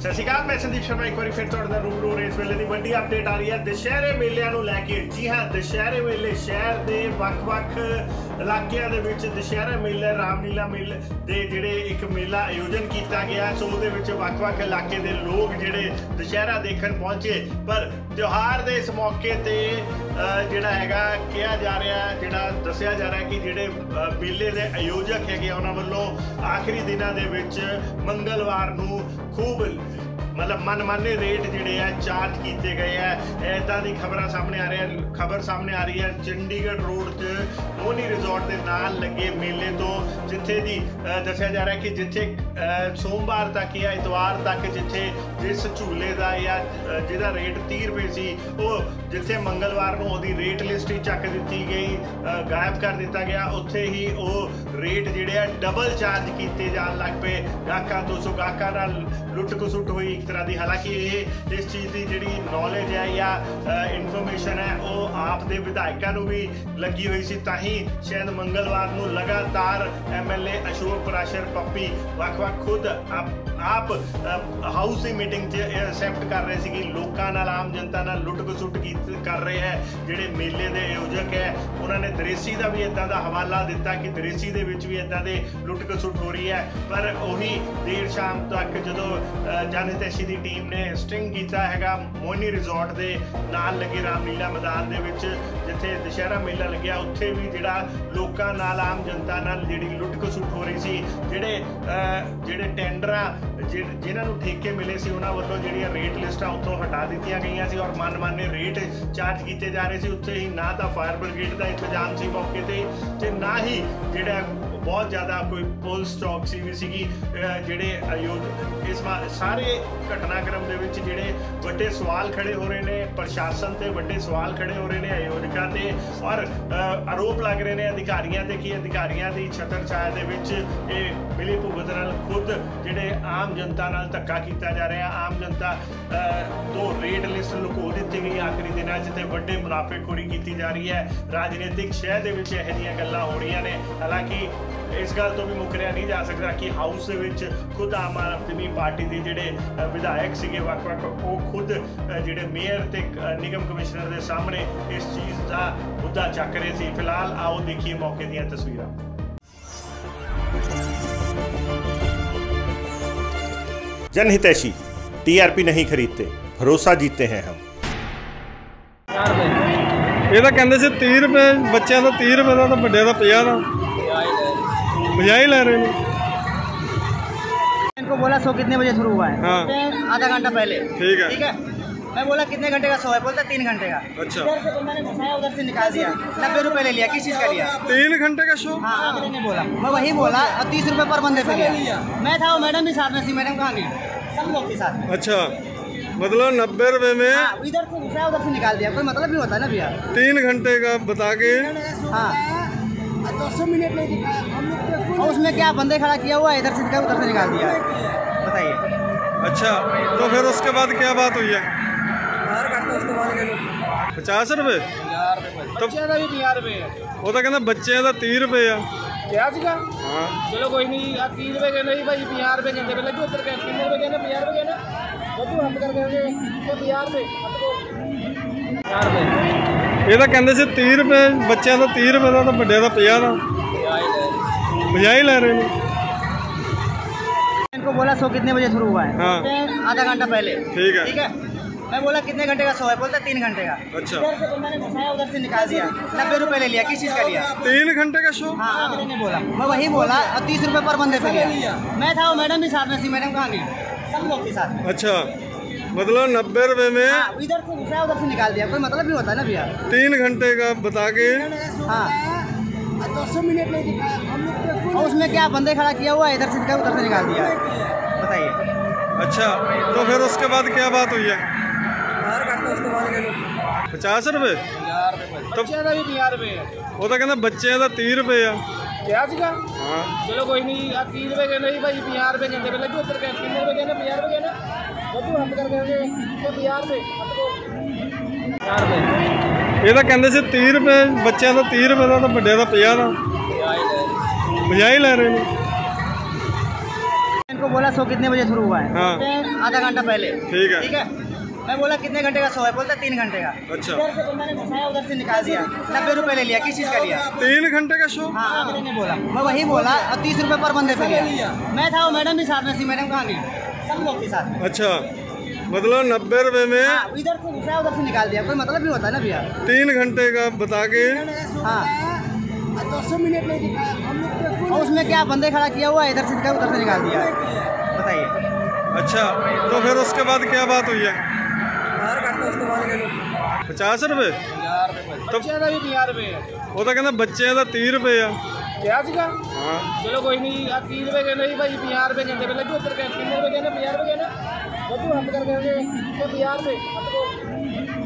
ਸਤਿ ਸ਼੍ਰੀ ਅਕਾਲ ਮੈਂ ਸੰਦੀਪ ਸ਼ਰਮਾ ਇੱਕ ਵਾਰੀ ਫਿਰ ਤੁਹਾਡੇ ਨਾਲ ਰੂਬਰੂ ਇਸ ਵੇਲੇ ਦੀ ਵੱਡੀ ਅਪਡੇਟ ਆ ਰਹੀ ਹੈ। ਦੁਸ਼ਹਿਰੇ ਮੇਲਿਆਂ ਨੂੰ ਲੈ ਕੇ ਜੀ ਹਾਂ ਦੁਸ਼ਹਿਰੇ ਮੇਲੇ ਸ਼ਹਿਰ ਦੇ ਵੱਖ-ਵੱਖ ਇਲਾਕਿਆਂ ਦੇ ਵਿੱਚ ਦੁਸ਼ਹਿਰਾ ਮੇਲਾ ਰਾਮਲੀਲਾ ਮੇਲੇ ਦੇ ਜਿਹੜੇ ਇੱਕ ਮੇਲਾ ਆਯੋਜਨ ਕੀਤਾ ਗਿਆ। ਸੋ ਉਹਦੇ ਵਿੱਚ ਵੱਖ-ਵੱਖ ਇਲਾਕੇ ਦੇ ਲੋਕ ਜਿਹੜੇ ਦੁਸ਼ਹਿਰਾ ਦੇਖਣ ਪਹੁੰਚੇ। ਪਰ ਤਿਉਹਾਰ ਦੇ ਇਸ ਮੌਕੇ ਤੇ ਜਿਹੜਾ ਹੈਗਾ ਕਿਹਾ ਜਾ ਰਿਹਾ ਜਿਹੜਾ ਦੱਸਿਆ ਜਾ ਰਿਹਾ ਕਿ ਜਿਹੜੇ ਮੇਲੇ ਦੇ ਆਯੋਜਕ ਹੈਗੇ ਆ, ਉਹਨਾਂ ਵੱਲੋਂ ਆਖਰੀ ਦਿਨਾਂ ਦੇ ਵਿੱਚ ਮੰਗਲਵਾਰ ਨੂੰ ਖੂਬ ਮਤਲਬ ਮਨਮਾਨੇ ਰੇਟ ਜਿਹੜੇ ਆ ਚਾਰਜ ਕੀਤੇ ਗਏ ਆ। ਇਦਾਂ ਦੀ ਖਬਰਾਂ ਸਾਹਮਣੇ ਆ ਰਹੀਆਂ, ਖਬਰ ਸਾਹਮਣੇ ਆ ਰਹੀ ਹੈ ਚੰਡੀਗੜ੍ਹ ਰੋਡ ਤੇ ਮੋਨੀ ਰਿਜ਼ੋਰਟ ਦੇ ਨਾਲ ਲੱਗੇ ਮੇਲੇ ਤੋਂ, ਜਿੱਥੇ ਦੀ ਦੱਸਿਆ ਜਾ ਰਿਹਾ ਕਿ ਜਿੱਥੇ ਸੋਮਵਾਰ ਤੱਕ ਜਾਂ ਇਤਵਾਰ ਤੱਕ ਜਿੱਥੇ ਜਿਸ ਝੂਲੇ ਦਾ ਜਾਂ ਜਿਹਦਾ ਰੇਟ 30 ਰੁਪਏ ਸੀ, ਉਹ ਜਿੱਥੇ ਮੰਗਲਵਾਰ ਨੂੰ ਉਹਦੀ ਰੇਟ ਲਿਸਟ ਹੀ ਚੱਕ ਦਿੱਤੀ ਗਈ ਗਾਇਬ ਕਰ ਦਿੱਤਾ ਗਿਆ। ਉੱਥੇ ਹੀ ਉਹ ਰੇਟ ਜਿਹੜੇ ਆ ਡਬਲ ਚਾਰਜ ਕੀਤੇ ਜਾਣ ਲੱਗ ਪਏ। ਗਾਹਕਾਂ ਤੋਂ, ਸੋ ਗਾਹਕਾਂ ਨਾਲ ਲੁੱਟ ਖਸੁੱਟ ਹੋਈ। ਤਰ੍ਹਾਂ ਦੀ। ਹਾਲਾਂਕਿ ਇਹ ਇਸ ਚੀਜ਼ ਦੀ ਜਿਹੜੀ ਨੌਲੇਜ ਹੈ ਜਾਂ ਇਨਫੋਰਮੇਸ਼ਨ ਹੈ, ਉਹ ਆਪ ਦੇ ਵਿਧਾਇਕਾਂ ਨੂੰ ਵੀ ਲੱਗੀ ਹੋਈ ਸੀ। ਤਾਂ ਹੀ ਸ਼ਾਇਦ ਮੰਗਲਵਾਰ ਨੂੰ ਲਗਾਤਾਰ ਐਮਐਲਏ ਅਸ਼ੋਕ, ਪ੍ਰਾਸ਼ਰ, ਪੱਪੀ ਵੱਖ-ਵੱਖ ਖੁਦ ਆਪ ਆਪ ਹਾਊਸ ਦੀ ਮੀਟਿੰਗ 'ਚ ਐਕਸੈਪਟ ਕਰ ਰਹੇ ਸੀ ਕਿ ਲੋਕਾਂ ਨਾਲ ਆਮ ਜਨਤਾ ਨਾਲ ਲੁੱਟ ਖਸੁੱਟ ਕੀਤ ਕਰ ਰਹੇ ਹੈ। ਜਿਹੜੇ ਮੇਲੇ ਦੇ ਆਯੋਜਕ ਹੈ ਉਹਨਾਂ ਨੇ ਦਰੇਸੀ ਦਾ ਵੀ ਇਦਾਂ ਦਾ ਹਵਾਲਾ ਦਿੱਤਾ ਕਿ ਦਰੇਸੀ ਦੇ ਵਿੱਚ ਵੀ ਇਦਾਂ ਦੇ ਲੁੱਟ ਖਸੁੱਟ ਹੋ ਰਹੀ ਹੈ। ਪਰ ਉਹੀ ਦੇਰ ਸ਼ਾਮ ਤੱਕ ਜਦੋਂ ਅ, ਦੀ ਟੀਮ ਨੇ ਸਟਿੰਗ ਕੀਤਾ ਹੈਗਾ ਮੋਨੀ ਰਿਜ਼ੋਰਟ ਦੇ ਨਾਲ ਲੱਗੇ ਰਾਮਲੀਲਾ ਮੈਦਾਨ ਦੇ ਵਿੱਚ ਜਿੱਥੇ ਦੁਸ਼ਹਿਰਾ ਮੇਲਾ ਲੱਗਿਆ ਉੱਥੇ ਵੀ ਜਿਹੜਾ ਲੋਕਾਂ ਨਾਲ ਆਮ ਜਨਤਾ ਨਾਲ ਜਿਹੜੀ ਲੁੱਟ ਖਸੁੱਟ ਹੋ ਰਹੀ ਸੀ ਜਿਹੜੇ ਜਿਹੜੇ ਟੈਂਡਰਾਂ ਜਿਨ੍ਹਾਂ ਨੂੰ ਠੇਕੇ ਮਿਲੇ ਸੀ, ਉਹਨਾਂ ਵੱਲੋਂ ਜਿਹੜੀਆਂ ਰੇਟ ਲਿਸਟਾਂ ਉੱਥੋਂ ਹਟਾ ਦਿੱਤੀਆਂ ਗਈਆਂ ਸੀ ਔਰ ਮਨਮਾਨੇ ਰੇਟ ਚਾਰਜ ਕੀਤੇ ਜਾ ਰਹੇ ਸੀ। ਉੱਥੇ ਹੀ ਨਾ ਤਾਂ ਫਾਇਰ ਬ੍ਰਿਗੇਡ ਦਾ ਇੰਤਜ਼ਾਮ ਸੀ ਮੌਕੇ ਤੇ ਤੇ ਨਾ ਹੀ ਜਿਹੜਾ ਬਹੁਤ ਜ਼ਿਆਦਾ ਕੋਈ ਪੁਲਿਸ ਚੌਕਸੀ ਵੀ ਸੀਗੀ ਜਿਹੜੇ ਆਯੋਜ ਇਸ ਵਾ- ਸਾਰੇ ਘਟਨਾਕ੍ਰਮ ਦੇ ਵਿੱਚ ਜਿਹੜੇ ਵੱਡੇ ਸਵਾਲ ਖੜੇ ਹੋ ਰਹੇ ਨੇ, ਪ੍ਰਸ਼ਾਸਨ ਤੇ ਵੱਡੇ ਸਵਾਲ ਖੜੇ ਹੋ ਰਹੇ ਨੇ, ਆਯੋਜਕਾਂ ਤੇ, ਔਰ ਆਰੋਪ ਲੱਗ ਰਹੇ ਨੇ ਅਧਿਕਾਰੀਆਂ ਤੇ ਕਿ ਅਧਿਕਾਰੀਆਂ ਦੀ ਛਤਰ ਛਾਇਆ ਦੇ ਵਿੱਚ ਇਹ ਮਿਲੀ ਭੁਗਤ ਨਾਲ ਖੁਦ ਜਿਹੜੇ ਆਮ ਜਨਤਾ ਨਾਲ ਧੱਕਾ ਕੀਤਾ ਜਾ ਰਿਹਾ। ਆਮ ਜਨਤਾ ਤੋਂ ਰੇਟ ਲਿਸਟ ਲੁਕੋ ਦਿੱਤੀ ਗਈ ਆਖਰੀ ਦਿਨਾਂ 'ਚ ਤੇ ਵੱਡੇ ਮੁਨਾਫੇਖੋਰੀ ਕੀਤੀ ਜਾ ਰਹੀ ਹੈ। ਰਾਜਨੀਤਿਕ ਸ਼ਹਿਰ ਦੇ ਵਿੱਚ ਇਹੋ ਜਿਹੀਆਂ ਗੱਲਾਂ ਹੋ ਰਹੀਆਂ ਨੇ। ਹਾਲਾਂਕਿ ਇਸ ਗੱਲ ਤੋਂ ਵੀ ਮੁਕਰਿਆ ਨਹੀਂ ਜਾ ਸਕਦਾ ਕਿ ਹਾਊਸ ਦੇ ਵਿੱਚ ਖੁਦ ਆਮ ਆਦਮੀ ਪਾਰਟੀ ਦੇ ਜਿਹੜੇ ਅ, ਵਿਧਾਇਕ ਸੀਗੇ ਵੱਖ-ਵੱਖ ਉਹ ਖੁਦ ਅ, ਜਿਹੜੇ ਮੇਅਰ ਤੇ ਅ, ਨਿਗਮ ਕਮਿਸ਼ਨਰ ਦੇ ਸਾਹਮਣੇ ਇਸ ਚੀਜ਼ ਦਾ ਮੁੱਦਾ ਚੱਕ ਰਹੇ ਸੀ ਫਿਲਹਾਲ ਆਓ ਦੇਖੀਏ ਮੌਕੇ ਦੀਆਂ ਤਸਵੀਰਾਂ जनहितैषी टीआरपी नहीं खरीदते भरोसा जीतते हैं हम ਇਹ ਤਾਂ ਕਹਿੰਦੇ ਸੀ 30 ਰੁਪਏ ਬੱਚਿਆਂ ਦਾ 30 ਰੁਪਏ ਦਾ ਤਾਂ ਵੱਡਿਆਂ ਦਾ 50 ਦਾ मज़ा ही ला रहे हैं। इनको बोला शो कितने बजे शुरू हुआ है? हाँ। तो आधा घंटा पहले। ठीक है। ठीक है? मैं बोला कितने घंटे का शो है? बोलता तीन घंटे का। अच्छा। उधर से तो उधर से निकाल दिया। नब्बे रुपए ले लिया किस चीज़ का लिया? तीन घंटे का शो? हाँ आंकड़े ने बोला। मैं वही बोला और तीस रुपये पर बंदे पे लिया। मैं था और मैडम भी साथ में सी मैडम कहाँ गई? सब लोग के साथ अच्छा। मतलब नब्बे रुपए में हाँ, इधर से घुसा उधर से निकाल दिया। कोई मतलब नहीं होता ना भैया। तीन घंटे का बता के हाँ।, हाँ। दो सौ मिनट में दिखाया। और उसमें क्या बंदे खड़ा किया हुआ है इधर से निकाल उधर से निकाल दिया बताइए अच्छा तो फिर उसके बाद क्या बात हुई है पचास रुपए तो ਬੱਚਿਆਂ ਦਾ ਵੀ 50 ਰੁਪਏ ਹੈ ਉਹ ਤਾਂ ਕਹਿੰਦਾ ਬੱਚਿਆਂ ਦਾ 30 ਰੁਪਏ ਆ ਕਿਹਾ ਸੀਗਾ ਹਾਂ ਚਲੋ ਕੋਈ ਨਹੀਂ ਆ 30 ਰੁਪਏ ਕਹਿੰਦੇ ਸੀ ਭਾਈ 50 ਰੁਪਏ ਕਹਿੰਦੇ ਪਹਿਲਾਂ ਕਿ ਉੱਧਰ ਕਹਿੰਦੇ ਕਿੰਨੇ ਰੁਪਏ ਕਹਿੰਦੇ 50 ਰੁਪਏ ਕਹਿੰਦੇ ਬੱਬੂ ਹੱਥ ਕਰ ਕਹਿੰਦੇ ਕਿ 50 ਰੁਪਏ ਹੱਥ ਕੋ 50 ਰੁਪਏ ਇਹ ਤਾਂ ਕਹਿੰਦੇ ਸੀ 30 ਰੁਪਏ ਬੱਚਿਆਂ ਦਾ 30 ਰੁਪਏ ਦਾ ਤਾਂ ਵੱਡਿਆਂ ਦਾ 50 ਦਾ बजा ही ला रहे हैं। इनको बोला शो कितने बजे शुरू हुआ है? हाँ। आधा घंटा पहले। ठीक है। ठीक है? मैं बोला कितने घंटे का शो है? बोलता तीन घंटे का। अच्छा। तो मैंने घुसाया उधर से निकाल दिया। नब्बे रुपए ले लिया किस चीज़ का लिया? तीन घंटे का शो? हाँ ने बोला। मैं वही बोला और तीस रुपए पर बंदे पे लिया। मैं था मैडम भी साथ में थी मैडम कहाँ गई? सब लोग के साथ अच्छा। मतलब नब्बे रुपए में हाँ, इधर से घुसा उधर से निकाल दिया। कोई मतलब भी होता है ना भैया? तीन घंटे का बता के। हाँ। मिनट नहीं और उसमें क्या बंदे खड़ा किया हुआ इधर से निकाल उधर से निकाल दिया। बताइए। अच्छा तो फिर उसके बाद क्या बात हुई है? पचास रुपए? तो वो तो कहना बच्चे हैं तीह रुपए है। क्या सीखा हाँ। चलो कोई नहीं आप तीह रुपये कहना भाई पंजाह रुपये कहते पहले जो तेरे तीन रुपये कहना पंजाह रुपये कहना। बच्चों हम कर पंजाह रुपये पंजाह पे ਕਹਿੰਦੇ ਬੱਬੂ ਹੱਥ ਕਰ ਕਹਿੰਦੇ ਕਿ 50 ਰੁਪਏ ਹੱਥ ਕੋ 50 ਰੁਪਏ ਇਹ ਤਾਂ ਕਹਿੰਦੇ ਸੀ 30 ਰੁਪਏ ਬੱਚਿਆਂ ਦਾ 30 ਰੁਪਏ ਦਾ ਤਾਂ ਵੱਡਿਆਂ ਦਾ 50 ਦਾ 50 ਹੀ ਲੈ ਰਹੇ ਨੇ इनको बोला शो कितने बजे शुरू हुआ है हाँ। बोलते हैं आधा घंटा पहले ठीक है। ठीक है मैं बोला कितने घंटे का शो है बोलता तीन घंटे का अच्छा। इधर से बंदा ने घुसाया उधर से निकाल दिया नब्बे रुपए ले लिया किस चीज़ का लिया तीन घंटे का शो हाँ अगले ने बोला मैं वही बोला और तीस रुपए पर बंदे पे लिया मैं था वो मैडम भी साथ में थी मैडम कहाँ गई सब लोग थे साथ में अच्छा मतलब नब्बे रुपए में हाँ, इधर से घुसा उधर से निकाल दिया। कोई मतलब नहीं होता ना भैया। तीन घंटे का बता के हाँ। तो क्या बंदे खड़ा किया हुआ इधर से निकाल उधर से निकाल दिया। बताइए। अच्छा तो फिर उसके बाद क्या बात हुई है? पचास रुपये तो तब वो तो कहना बच्चे हैं तो तीह रुपये है। क्या हाँ। चलो कोई नहीं तीह रुपये कहना भाई पंजाह रुपये कहते पहले जो उत्तर कहते पंजाह रुपये कहना पंजाह कहना। वो हम कर देंगे तो बिहार में